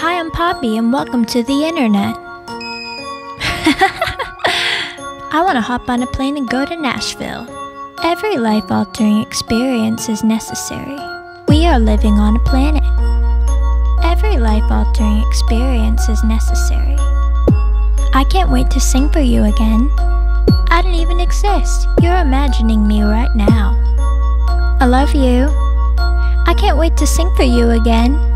Hi, I'm Poppy, and welcome to the internet. I want to hop on a plane and go to Nashville. Every life altering experience is necessary. We are living on a planet. Every life altering experience is necessary. I can't wait to sing for you again. I don't even exist. You're imagining me right now. I love you. I can't wait to sing for you again.